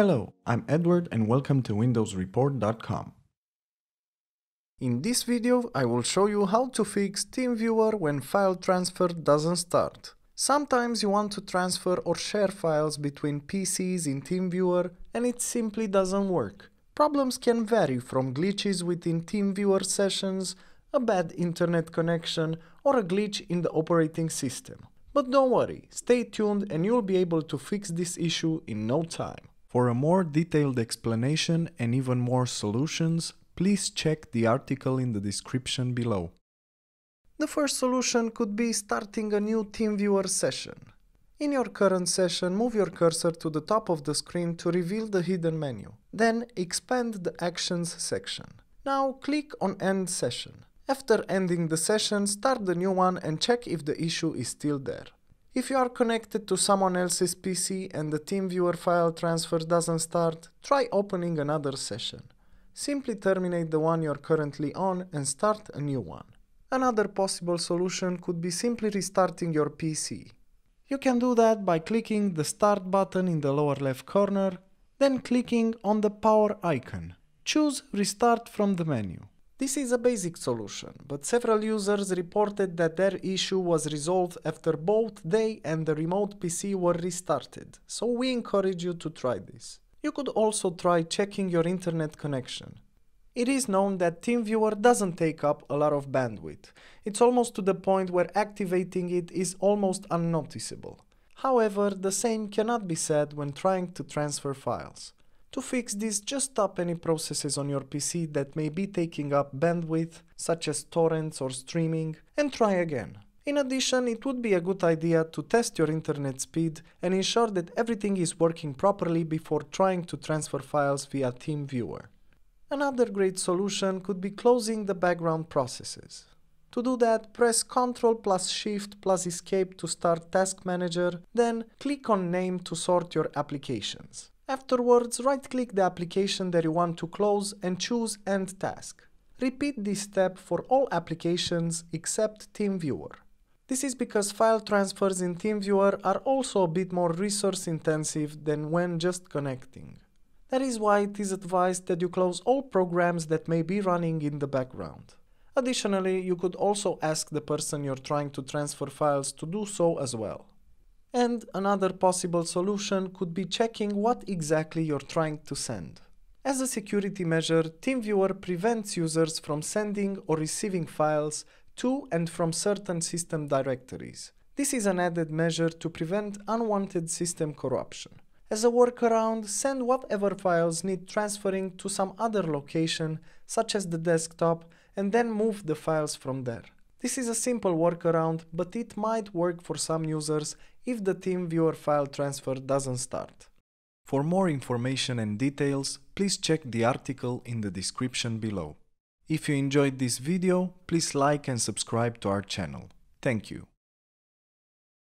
Hello, I'm Edward and welcome to windowsreport.com. In this video I will show you how to fix TeamViewer when file transfer doesn't start. Sometimes you want to transfer or share files between PCs in TeamViewer and it simply doesn't work. Problems can vary from glitches within TeamViewer sessions, a bad internet connection or a glitch in the operating system. But don't worry, stay tuned and you'll be able to fix this issue in no time. For a more detailed explanation and even more solutions, please check the article in the description below. The first solution could be starting a new TeamViewer session. In your current session, move your cursor to the top of the screen to reveal the hidden menu. Then expand the Actions section. Now click on End Session. After ending the session, start the new one and check if the issue is still there. If you are connected to someone else's PC and the TeamViewer file transfer doesn't start, try opening another session. Simply terminate the one you're currently on and start a new one. Another possible solution could be simply restarting your PC. You can do that by clicking the Start button in the lower left corner, then clicking on the power icon. Choose Restart from the menu. This is a basic solution, but several users reported that their issue was resolved after both they and the remote PC were restarted, so we encourage you to try this. You could also try checking your internet connection. It is known that TeamViewer doesn't take up a lot of bandwidth. It's almost to the point where activating it is almost unnoticeable. However, the same cannot be said when trying to transfer files. To fix this, just stop any processes on your PC that may be taking up bandwidth, such as torrents or streaming, and try again. In addition, it would be a good idea to test your internet speed and ensure that everything is working properly before trying to transfer files via TeamViewer. Another great solution could be closing the background processes. To do that, press Ctrl plus Shift plus Escape to start Task Manager, then click on Name to sort your applications. Afterwards, right-click the application that you want to close and choose End Task. Repeat this step for all applications except TeamViewer. This is because file transfers in TeamViewer are also a bit more resource intensive than when just connecting. That is why it is advised that you close all programs that may be running in the background. Additionally, you could also ask the person you're trying to transfer files to do so as well. And another possible solution could be checking what exactly you're trying to send. As a security measure, TeamViewer prevents users from sending or receiving files to and from certain system directories. This is an added measure to prevent unwanted system corruption. As a workaround, send whatever files need transferring to some other location, such as the desktop, and then move the files from there. This is a simple workaround, but it might work for some users if the TeamViewer file transfer doesn't start. For more information and details, please check the article in the description below. If you enjoyed this video, please like and subscribe to our channel. Thank you.